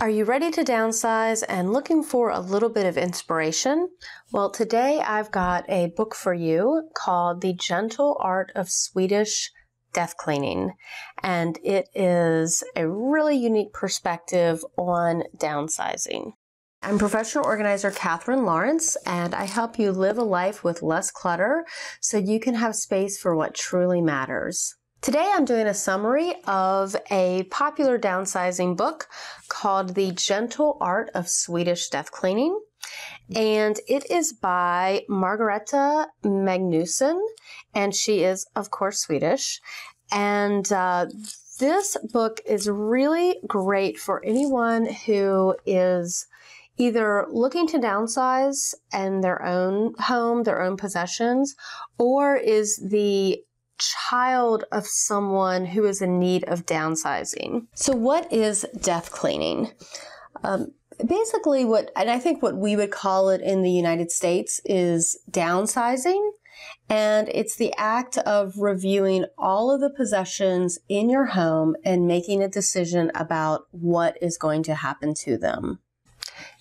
Are you ready to downsize and looking for a little bit of inspiration? Well, today I've got a book for you called The Gentle Art of Swedish Death Cleaning, and it is a really unique perspective on downsizing. I'm professional organizer Katherine Lawrence, and I help you live a life with less clutter so you can have space for what truly matters. Today I'm doing a summary of a popular downsizing book called The Gentle Art of Swedish Death Cleaning. And it is by Margareta Magnusson, and she is, of course, Swedish. And uh, this book is really great for anyone who is either looking to downsize in their own home, their own possessions, or is the child of someone who is in need of downsizing. So, what is death cleaning? Um, basically, what, and I think what we would call it in the United States is downsizing. And it's the act of reviewing all of the possessions in your home and making a decision about what is going to happen to them.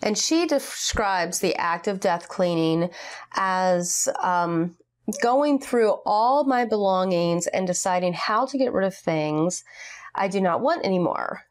And she describes the act of death cleaning as um, going through all my belongings and deciding how to get rid of things I do not want anymore.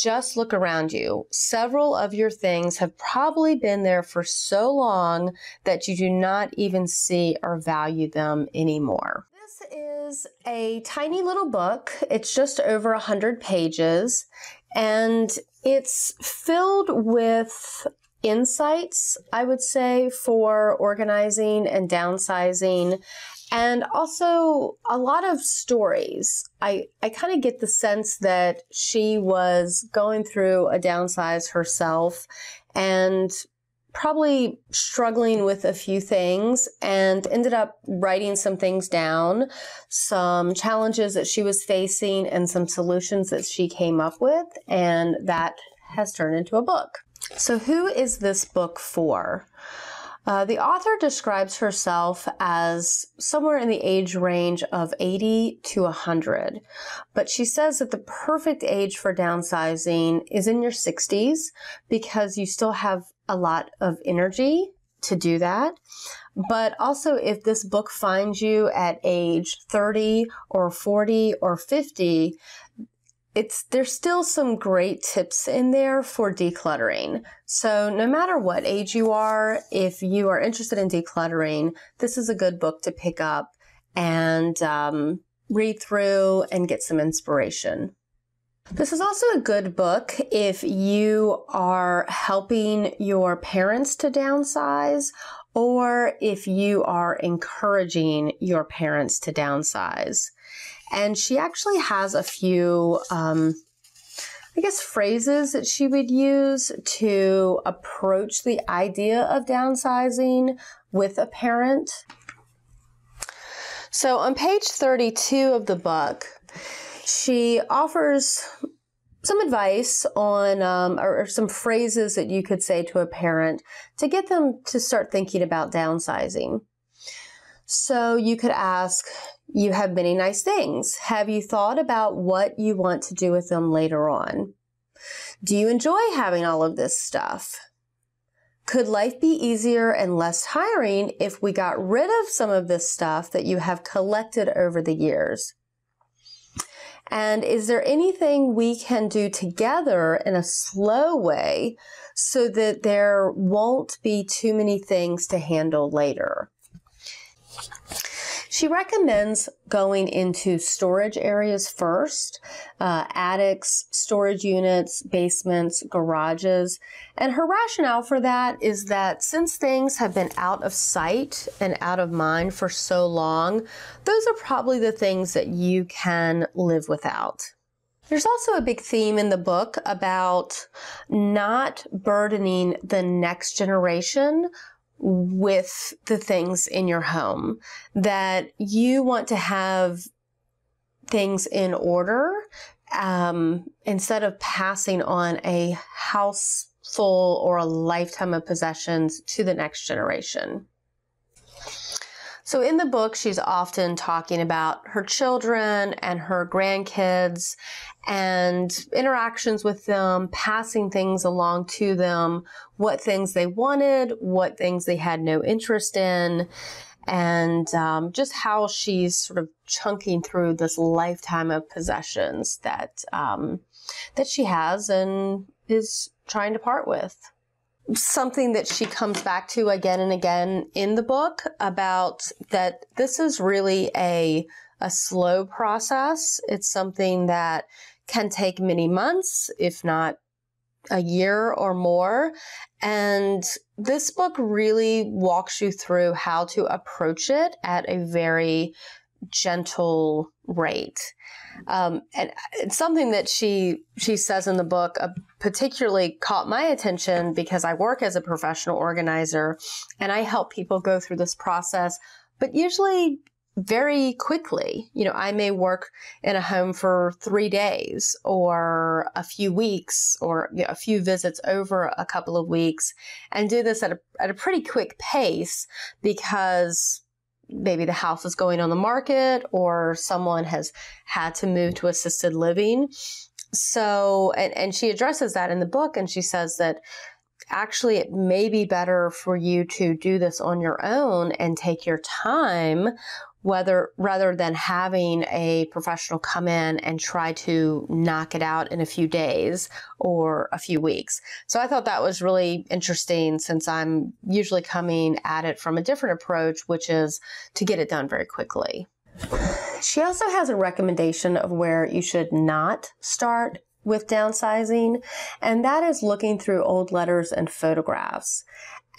Just look around you. Several of your things have probably been there for so long that you do not even see or value them anymore. This is a tiny little book. It's just over 100 pages and it's filled with insights, I would say, for organizing and downsizing. And also a lot of stories. I, I kind of get the sense that she was going through a downsize herself and probably struggling with a few things and ended up writing some things down, some challenges that she was facing and some solutions that she came up with. And that has turned into a book. So, who is this book for? Uh, the author describes herself as somewhere in the age range of 80 to 100, but she says that the perfect age for downsizing is in your 60s because you still have a lot of energy to do that. But also, if this book finds you at age 30 or 40 or 50, it's there's still some great tips in there for decluttering. So no matter what age you are, if you are interested in decluttering, this is a good book to pick up and um, read through and get some inspiration. This is also a good book if you are helping your parents to downsize or if you are encouraging your parents to downsize. And she actually has a few, um, I guess, phrases that she would use to approach the idea of downsizing with a parent. So on page 32 of the book, she offers some advice on um, or, or, some phrases that you could say to a parent to get them to start thinking about downsizing. So you could ask, you have many nice things. Have you thought about what you want to do with them later on? Do you enjoy having all of this stuff? Could life be easier and less tiring if we got rid of some of this stuff that you have collected over the years? And is there anything we can do together in a slow way so that there won't be too many things to handle later? She recommends going into storage areas first, uh, attics, storage units, basements, garages. And her rationale for that is that since things have been out of sight and out of mind for so long, those are probably the things that you can live without. There's also a big theme in the book about not burdening the next generation with the things in your home that you want to have things in order um, instead of passing on a house full or a lifetime of possessions to the next generation. So in the book, she's often talking about her children and her grandkids and interactions with them, passing things along to them, what things they wanted, what things they had no interest in, and um, just how she's sort of chunking through this lifetime of possessions that um, that she has and is trying to part with something that she comes back to again and again in the book about that this is really a a slow process. It's something that can take many months, if not a year or more. And this book really walks you through how to approach it at a very gentle rate. Um, and it's something that she she says in the book uh, particularly caught my attention because I work as a professional organizer and I help people go through this process, but usually very quickly. You know, I may work in a home for three days or a few weeks or you know, a few visits over a couple of weeks and do this at a, at a pretty quick pace because maybe the house is going on the market or someone has had to move to assisted living. So, and, and she addresses that in the book and she says that actually it may be better for you to do this on your own and take your time whether rather than having a professional come in and try to knock it out in a few days or a few weeks. So I thought that was really interesting since I'm usually coming at it from a different approach, which is to get it done very quickly. She also has a recommendation of where you should not start with downsizing, and that is looking through old letters and photographs.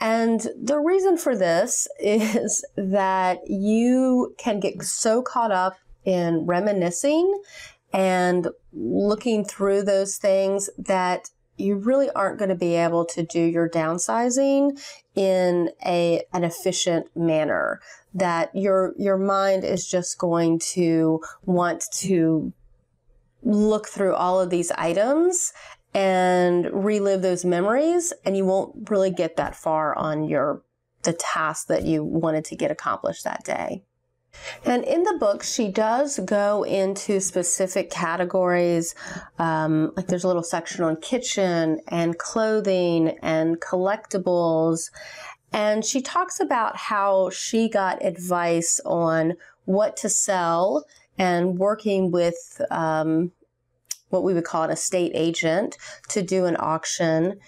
And the reason for this is that you can get so caught up in reminiscing and looking through those things that you really aren't going to be able to do your downsizing in a an efficient manner that your your mind is just going to want to look through all of these items and relive those memories and you won't really get that far on your the task that you wanted to get accomplished that day. And in the book, she does go into specific categories. Um, like there's a little section on kitchen and clothing and collectibles. And she talks about how she got advice on what to sell and working with um, what we would call an estate agent to do an auction.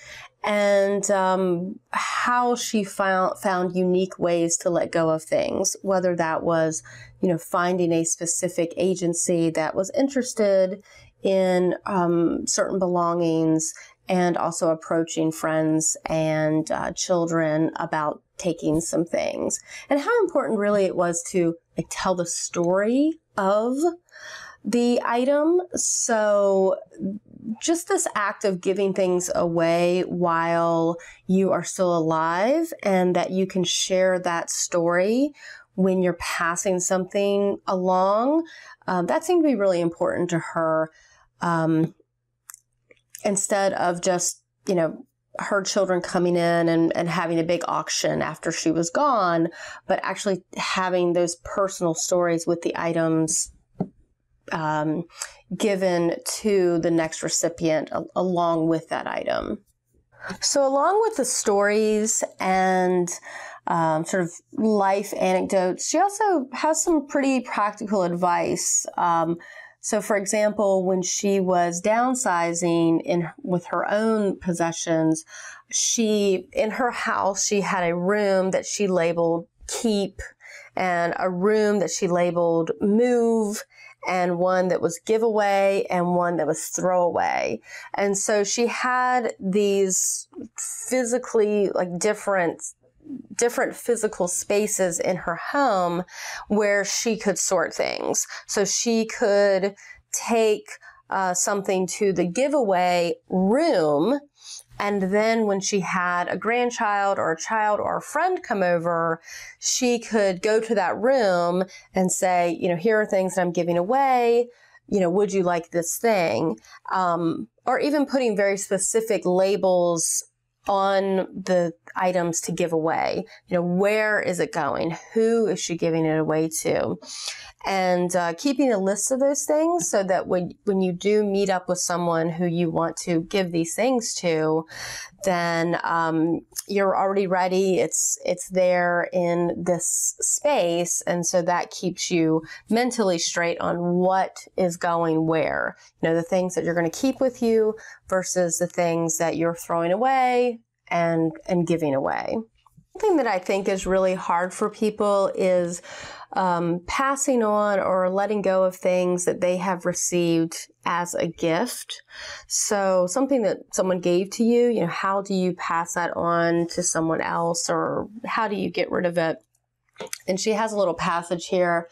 And um, how she found found unique ways to let go of things whether that was you know finding a specific agency that was interested in um, certain belongings and also approaching friends and uh, children about taking some things. And how important really it was to like tell the story of the item. So just this act of giving things away while you are still alive and that you can share that story when you're passing something along, um, that seemed to be really important to her. Um, instead of just, you know, her children coming in and, and having a big auction after she was gone, but actually having those personal stories with the items um, given to the next recipient a- along with that item. So, along with the stories and um, sort of life anecdotes, she also has some pretty practical advice. Um, so, for example, when she was downsizing in with her own possessions, she in her house she had a room that she labeled keep and a room that she labeled move and one that was giveaway and one that was throwaway. And so she had these physically like different different physical spaces in her home where she could sort things. So she could take uh, something to the giveaway room and then when she had a grandchild or a child or a friend come over, she could go to that room and say, you know, here are things that I'm giving away. You know, would you like this thing? Um, or even putting very specific labels on the items to give away. You know, where is it going? Who is she giving it away to? And uh, keeping a list of those things so that when, when you do meet up with someone who you want to give these things to, then um, you're already ready. It's it's there in this space, and so that keeps you mentally straight on what is going where. You know, the things that you're going to keep with you versus the things that you're throwing away and and giving away. Something that I think is really hard for people is um, passing on or letting go of things that they have received as a gift. So something that someone gave to you, you know, how do you pass that on to someone else or how do you get rid of it? And she has a little passage here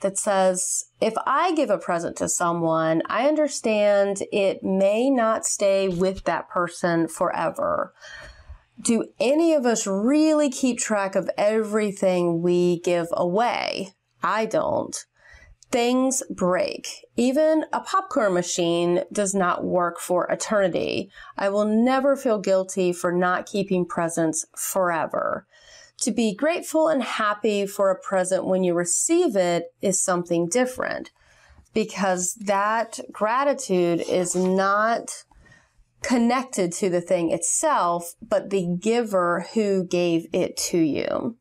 that says, if I give a present to someone, I understand it may not stay with that person forever do any of us really keep track of everything we give away? I don't. Things break. Even a popcorn machine does not work for eternity. I will never feel guilty for not keeping presents forever. To be grateful and happy for a present when you receive it is something different because that gratitude is not connected to the thing itself, but the giver who gave it to you.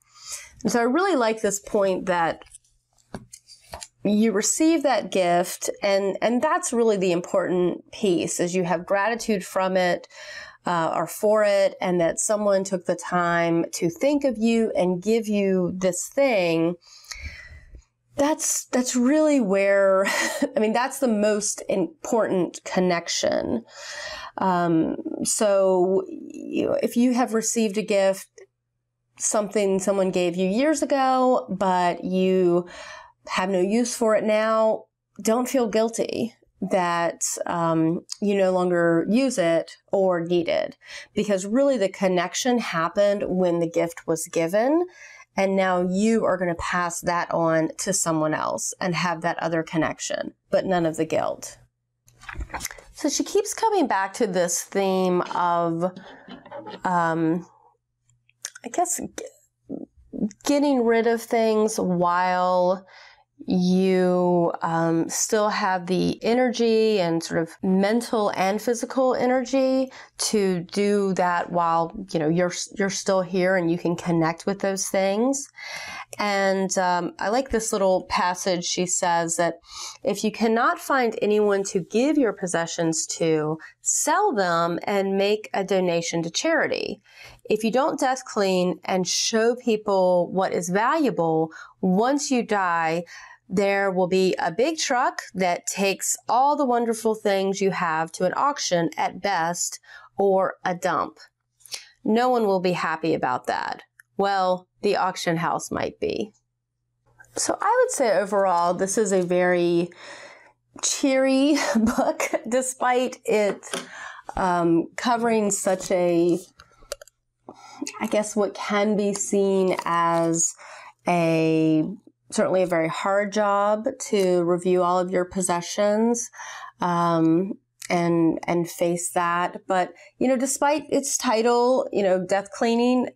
And so I really like this point that you receive that gift and and that's really the important piece is you have gratitude from it uh, or for it and that someone took the time to think of you and give you this thing that's that's really where i mean that's the most important connection. Um, so, you know, if you have received a gift, something someone gave you years ago, but you have no use for it now, don't feel guilty that um, you no longer use it or need it. Because really the connection happened when the gift was given and now you are going to pass that on to someone else and have that other connection but none of the guilt. So she keeps coming back to this theme of, um, I guess, getting rid of things while you um, still have the energy and sort of mental and physical energy to do that while you know you're you're still here and you can connect with those things and um, i like this little passage she says that if you cannot find anyone to give your possessions to sell them and make a donation to charity if you don't death clean and show people what is valuable once you die there will be a big truck that takes all the wonderful things you have to an auction at best or a dump. No one will be happy about that. Well, the auction house might be. So I would say overall, this is a very cheery book, despite it um, covering such a, I guess, what can be seen as a certainly a very hard job to review all of your possessions um, and and face that. But you know, despite its title, you know, death cleaning,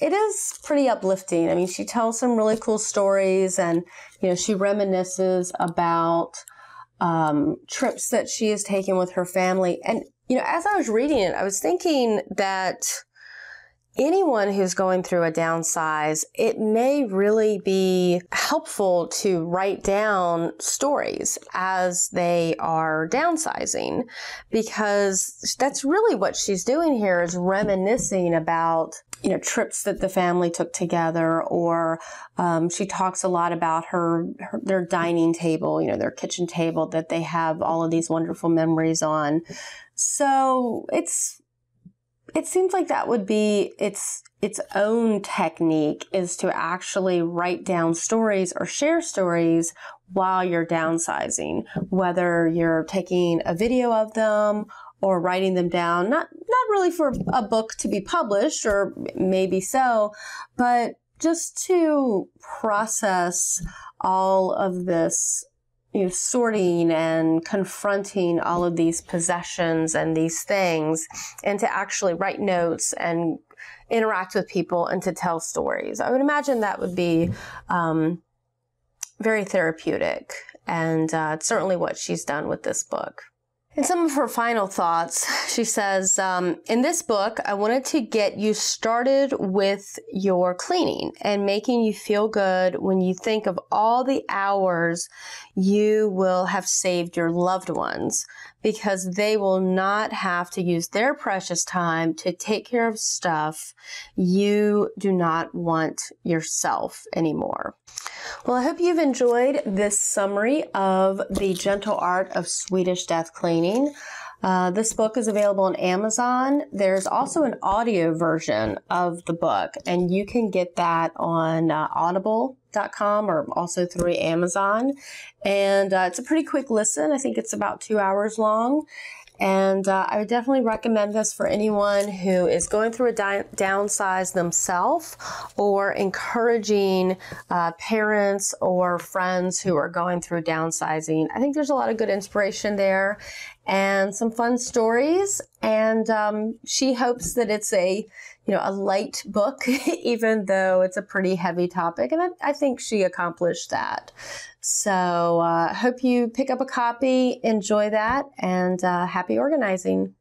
it is pretty uplifting. I mean, she tells some really cool stories, and you know, she reminisces about um, trips that she has taken with her family. And you know, as I was reading it, I was thinking that anyone who's going through a downsize, it may really be helpful to write down stories as they are downsizing because that's really what she's doing here is reminiscing about you know trips that the family took together or um, she talks a lot about her, her their dining table you know their kitchen table that they have all of these wonderful memories on. So it's it seems like that would be its its own technique is to actually write down stories or share stories while you're downsizing, whether you're taking a video of them or writing them down, not not really for a book to be published or maybe so, but just to process all of this you know, sorting and confronting all of these possessions and these things, and to actually write notes and interact with people and to tell stories. I would imagine that would be um, very therapeutic, and uh, it's certainly what she's done with this book. In some of her final thoughts, she says, um, In this book, I wanted to get you started with your cleaning and making you feel good when you think of all the hours you will have saved your loved ones because they will not have to use their precious time to take care of stuff you do not want yourself anymore. Well, I hope you've enjoyed this summary of The Gentle Art of Swedish Death Cleaning. Uh, this book is available on Amazon. There's also an audio version of the book, and you can get that on uh, audible.com or also through Amazon. And uh, it's a pretty quick listen. I think it's about two hours long. And uh, I would definitely recommend this for anyone who is going through a di- downsize themselves or encouraging uh, parents or friends who are going through downsizing. I think there's a lot of good inspiration there and some fun stories. And um, she hopes that it's a you know a light book, even though it's a pretty heavy topic. And I, I think she accomplished that. So, uh, hope you pick up a copy, enjoy that, and uh, happy organizing.